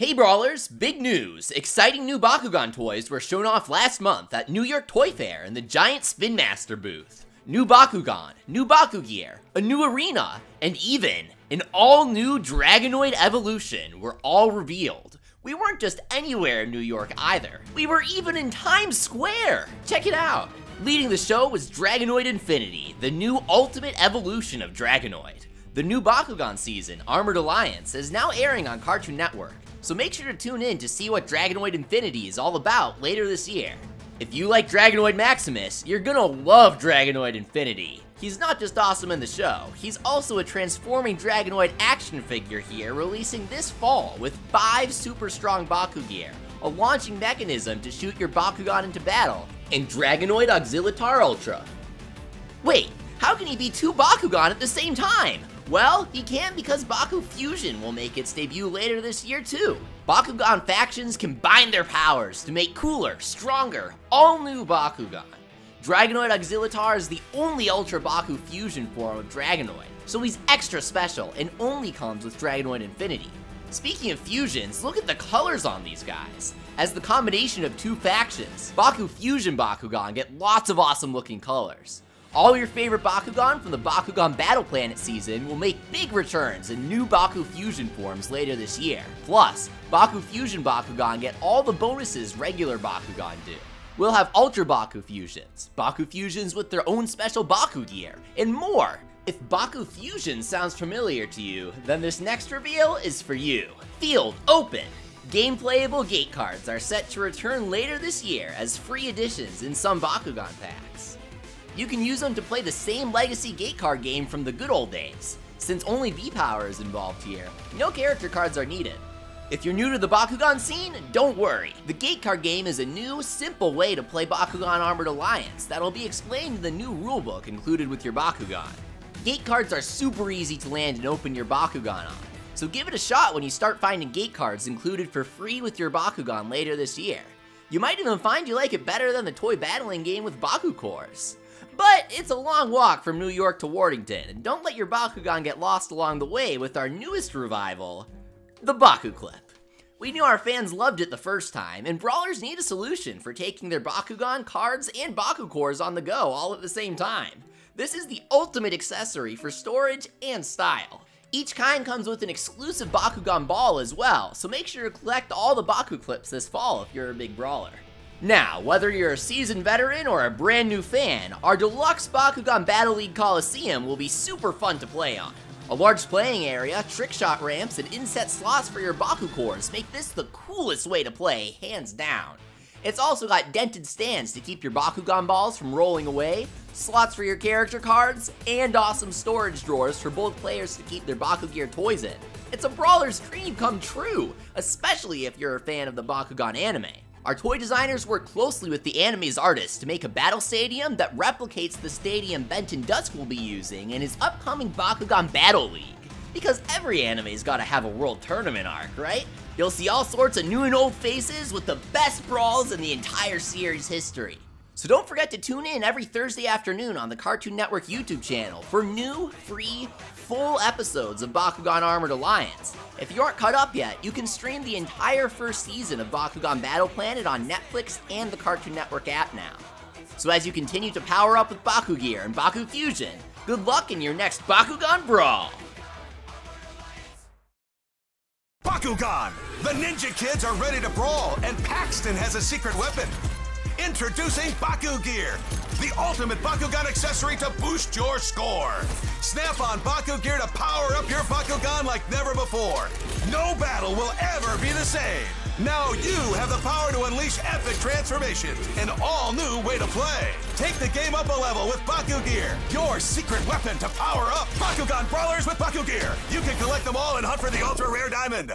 Hey Brawlers, big news! Exciting new Bakugan toys were shown off last month at New York Toy Fair in the giant Spin Master booth. New Bakugan, new Baku Gear, a new arena, and even an all-new Dragonoid evolution were all revealed. We weren't just anywhere in New York either. We were even in Times Square! Check it out! Leading the show was Dragonoid Infinity, the new ultimate evolution of Dragonoid. The new Bakugan season, Armored Alliance, is now airing on Cartoon Network, so make sure to tune in to see what Dragonoid Infinity is all about later this year. If you like Dragonoid Maximus, you're gonna love Dragonoid Infinity. He's not just awesome in the show, he's also a transforming Dragonoid action figure here releasing this fall with 5 super strong Baku gear, a launching mechanism to shoot your Bakugan into battle, and Dragonoid Auxillataur Ultra. Wait, how can he be two Bakugan at the same time? Well, he can because Baku Fusion will make its debut later this year too. Bakugan factions combine their powers to make cooler, stronger, all-new Bakugan. Dragonoid Auxillataur is the only Ultra Baku fusion form of Dragonoid, so he's extra special and only comes with Dragonoid Infinity. Speaking of fusions, look at the colors on these guys. As the combination of two factions, Baku Fusion Bakugan get lots of awesome looking colors. All your favorite Bakugan from the Bakugan Battle Planet season will make big returns in new Baku Fusion forms later this year. Plus, Baku Fusion Bakugan get all the bonuses regular Bakugan do. We'll have Ultra Baku Fusions, Baku Fusions with their own special Baku gear, and more! If Baku Fusion sounds familiar to you, then this next reveal is for you. Field Open! Game playable gate cards are set to return later this year as free additions in some Bakugan packs. You can use them to play the same legacy gate card game from the good old days. Since only G-Power is involved here, no character cards are needed. If you're new to the Bakugan scene, don't worry. The gate card game is a new, simple way to play Bakugan Armored Alliance that'll be explained in the new rulebook included with your Bakugan. Gate cards are super easy to land and open your Bakugan on, so give it a shot when you start finding gate cards included for free with your Bakugan later this year. You might even find you like it better than the toy battling game with Baku cores. But it's a long walk from New York to Wardington, and don't let your Bakugan get lost along the way with our newest revival, the Baku Clip. We knew our fans loved it the first time, and brawlers need a solution for taking their Bakugan, cards, and Baku cores on the go all at the same time. This is the ultimate accessory for storage and style. Each kind comes with an exclusive Bakugan ball as well, so make sure to collect all the Baku clips this fall if you're a big brawler. Now, whether you're a seasoned veteran or a brand new fan, our deluxe Bakugan Battle League Coliseum will be super fun to play on. A large playing area, trick shot ramps, and inset slots for your Baku cores make this the coolest way to play, hands down. It's also got dented stands to keep your Bakugan balls from rolling away, slots for your character cards, and awesome storage drawers for both players to keep their Baku Gear toys in. It's a brawler's dream come true, especially if you're a fan of the Bakugan anime. Our toy designers work closely with the anime's artists to make a battle stadium that replicates the stadium Benton Dusk will be using in his upcoming Bakugan Battle League. Because every anime's gotta have a world tournament arc, right? You'll see all sorts of new and old faces with the best brawls in the entire series history. So don't forget to tune in every Thursday afternoon on the Cartoon Network YouTube channel for new, free, full episodes of Bakugan Armored Alliance. If you aren't caught up yet, you can stream the entire first season of Bakugan Battle Planet on Netflix and the Cartoon Network app now. So as you continue to power up with Baku Gear and Baku Fusion, good luck in your next Bakugan Brawl! Bakugan! The Ninja Kids are ready to brawl, and Paxton has a secret weapon. Introducing Baku Gear, the ultimate Bakugan accessory to boost your score. Snap on Baku Gear to power up your Bakugan like never before. No battle will ever be the same. Now you have the power to unleash epic transformations, an all new way to play. Take the game up a level with Baku Gear, your secret weapon to power up Bakugan Brawlers with Baku Gear. You can collect them all and hunt for the ultra rare diamond.